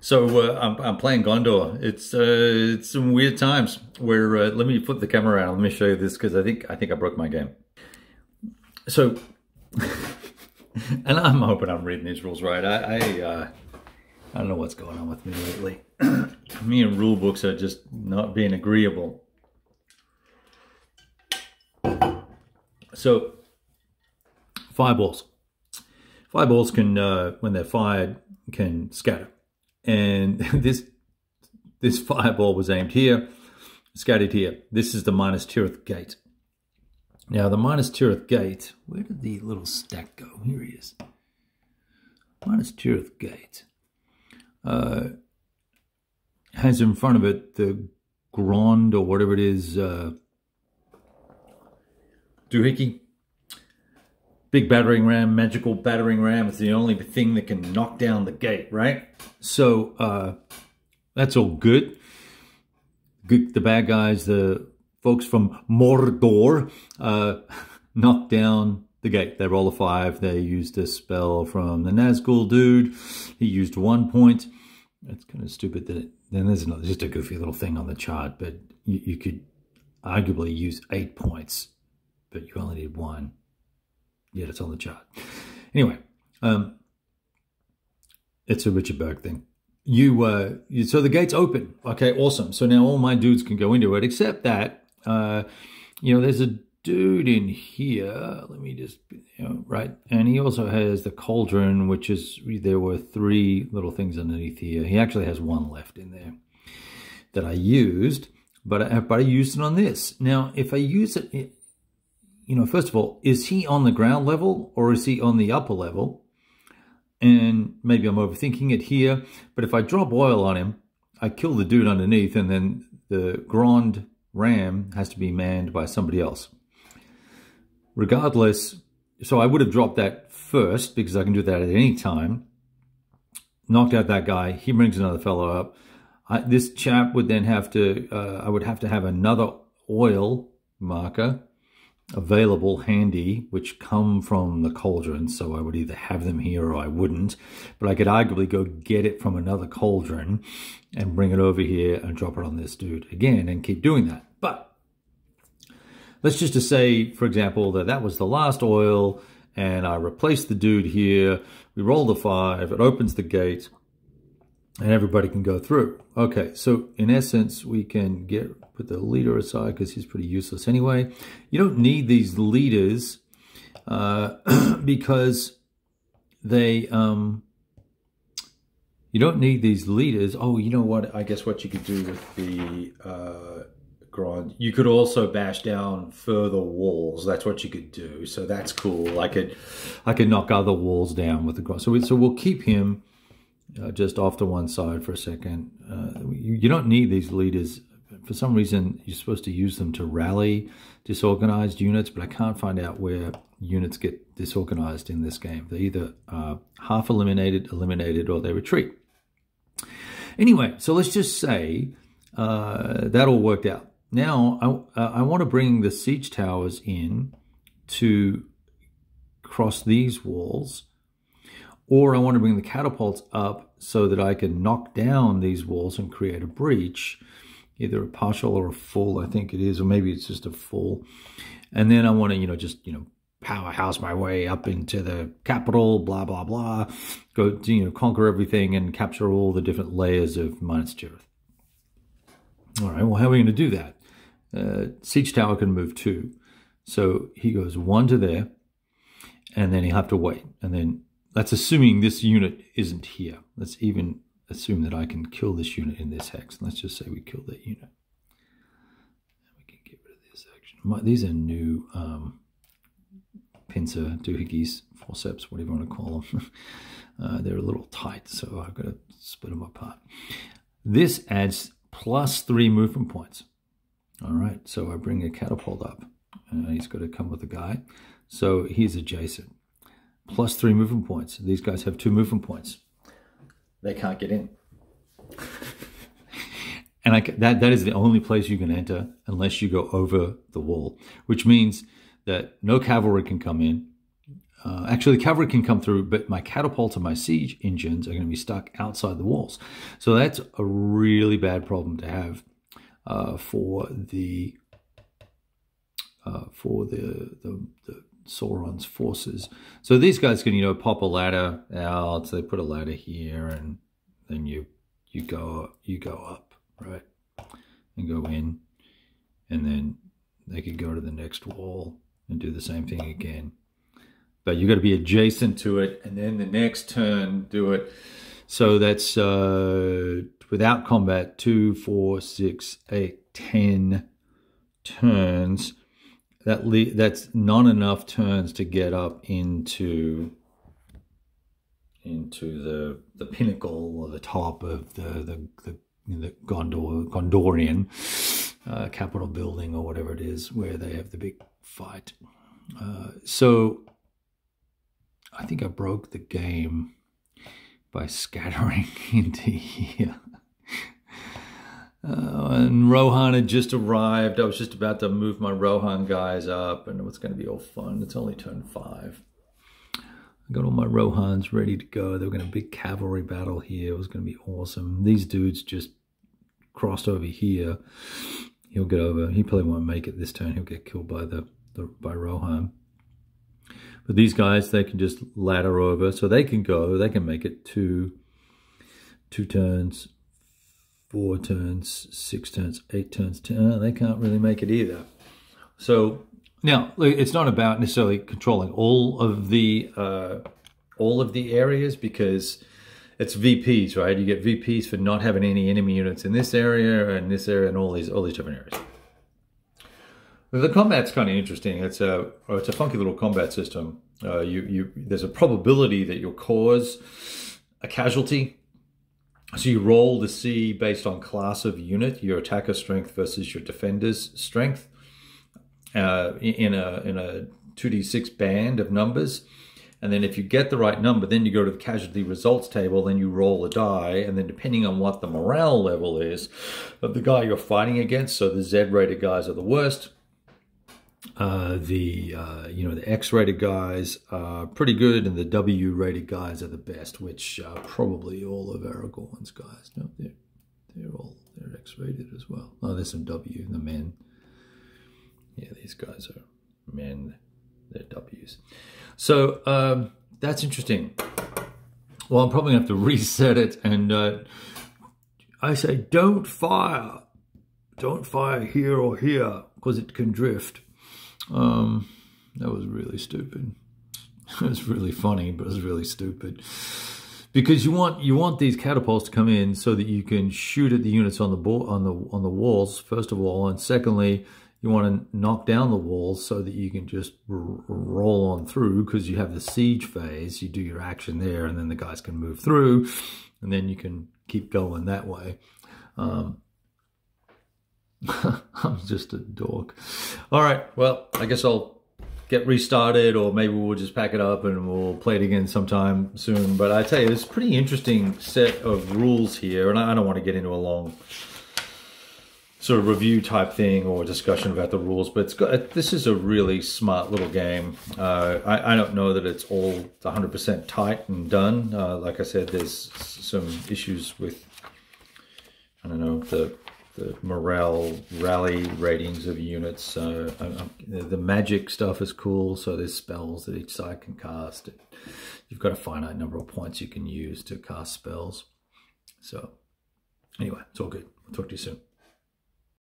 So uh, I'm, I'm playing Gondor. It's uh, it's some weird times. Where uh, let me flip the camera around. Let me show you this because I think I think I broke my game. So, and I'm hoping I'm reading these rules right. I I, uh, I don't know what's going on with me lately. me and rule books are just not being agreeable. So, fireballs. Fireballs can, uh, when they're fired, can scatter and this this fireball was aimed here, scattered here. This is the Minas Tirith gate. Now the Minas Tirith gate, where did the little stack go? Here he is. Minas Tirith gate uh, has in front of it the Grand or whatever it is, uh, Doohickey big battering ram, magical battering ram. It's the only thing that can knock down the gate, right? So uh, that's all good. good. The bad guys, the folks from Mordor, uh, knock down the gate. They roll a five. They used a spell from the Nazgul dude. He used one point. That's kind of stupid. That then there's another, just a goofy little thing on the chart, but you, you could arguably use eight points, but you only need one yet it's on the chart. Anyway, um, it's a Richard Berg thing. You, uh, you, so the gate's open. Okay, awesome. So now all my dudes can go into it, except that, uh, you know, there's a dude in here. Let me just, you know, right. And he also has the cauldron, which is, there were three little things underneath here. He actually has one left in there that I used, but I, but I used it on this. Now, if I use it, you know, first of all, is he on the ground level or is he on the upper level? And maybe I'm overthinking it here, but if I drop oil on him, I kill the dude underneath and then the Grand Ram has to be manned by somebody else. Regardless, so I would have dropped that first because I can do that at any time. Knocked out that guy. He brings another fellow up. I, this chap would then have to, uh, I would have to have another oil marker available handy, which come from the cauldron. So I would either have them here or I wouldn't. But I could arguably go get it from another cauldron and bring it over here and drop it on this dude again and keep doing that. But let's just to say, for example, that that was the last oil and I replaced the dude here. We roll the five, it opens the gate and everybody can go through. Okay, so in essence, we can get put the leader aside because he's pretty useless anyway. You don't need these leaders uh, because they, um, you don't need these leaders. Oh, you know what? I guess what you could do with the uh, Grand, you could also bash down further walls. That's what you could do. So that's cool. I could, I could knock other walls down with the Grand. So, we, so we'll keep him uh, just off to one side for a second. Uh, you, you, don't need these leaders. For some reason, you're supposed to use them to rally disorganized units, but I can't find out where units get disorganized in this game. They either are half eliminated, eliminated, or they retreat. Anyway, so let's just say uh, that all worked out. Now, I, I want to bring the siege towers in to cross these walls or I want to bring the catapults up so that I can knock down these walls and create a breach, either a partial or a full, I think it is, or maybe it's just a full. And then I want to, you know, just, you know, powerhouse my way up into the capital, blah, blah, blah, go, you know, conquer everything and capture all the different layers of Minas Tirith. All right, well, how are we going to do that? Uh, Siege Tower can move two. So he goes one to there, and then he'll have to wait. And then that's assuming this unit isn't here. Let's even assume that I can kill this unit in this hex. Let's just say we kill that unit. we can get rid of this action. My, these are new um, pincer, doohickeys, forceps, whatever you want to call them. uh, they're a little tight, so I've got to split them apart. This adds plus three movement points. All right, so I bring a catapult up. Uh, he's got to come with a guy. So he's adjacent plus three movement points. These guys have two movement points. They can't get in. and I, that, that is the only place you can enter unless you go over the wall, which means that no cavalry can come in. uh, actually, cavalry can come through, but my catapults and my siege engines are going to be stuck outside the walls. So that's a really bad problem to have uh, for the uh, for the, the, the Sauron's forces. So these guys can, you know, pop a ladder out. So they put a ladder here, and then you you go you go up, right, and go in, and then they could go to the next wall and do the same thing again. But you got to be adjacent to it, and then the next turn do it. So that's uh, without combat, two, four, six, eight, ten turns. That that's not enough turns to get up into into the the pinnacle or the top of the the the, the Gondor Gondorian uh, Capitol building or whatever it is where they have the big fight. Uh, so I think I broke the game by scattering into here. Uh, and Rohan had just arrived. I was just about to move my Rohan guys up, and it was going to be all fun. It's only turn five. I got all my Rohans ready to go. They were going to big cavalry battle here. It was going to be awesome. These dudes just crossed over here. He'll get over. He probably won't make it this turn. He'll get killed by the, the by Rohan. But these guys, they can just ladder over, so they can go. They can make it two, two turns, four turns, six turns, eight turns. Ten. Uh, they can't really make it either. So now it's not about necessarily controlling all of the uh, all of the areas because it's VPs, right? You get VPs for not having any enemy units in this area and this area and all these all these different areas. The combat's kind of interesting. It's a it's a funky little combat system. Uh, you you there's a probability that you'll cause a casualty. So you roll to see based on class of unit your attacker strength versus your defender's strength uh, in a in a two d six band of numbers. And then if you get the right number, then you go to the casualty results table, then you roll a die, and then depending on what the morale level is of the guy you're fighting against, so the Z rated guys are the worst, uh, the uh, you know the X-rated guys are pretty good, and the W-rated guys are the best, which are probably all of Aragorn's guys. No, they're they're all they're X-rated as well. Oh, there's some W. The men. Yeah, these guys are men. They're W's. So um, that's interesting. Well, I'm probably gonna have to reset it, and uh, I say don't fire, don't fire here or here because it can drift. Um, that was really stupid. It was really funny, but it was really stupid. Because you want you want these catapults to come in so that you can shoot at the units on the on the on the walls first of all, and secondly, you want to knock down the walls so that you can just roll on through because you have the siege phase. You do your action there, and then the guys can move through, and then you can keep going that way. Um, I'm just a dork. All right, well, I guess I'll get restarted or maybe we'll just pack it up and we'll play it again sometime soon. But I tell you, it's a pretty interesting set of rules here, and I don't want to get into a long sort of review type thing or discussion about the rules, but it's got, this is a really smart little game. Uh, I, I, don't know that it's all 100% tight and done. Uh, like I said, there's some issues with, I don't know, the the morale rally ratings of units. Uh, the magic stuff is cool. So there's spells that each side can cast. You've got a finite number of points you can use to cast spells. So anyway, it's all good. I'll talk to you soon.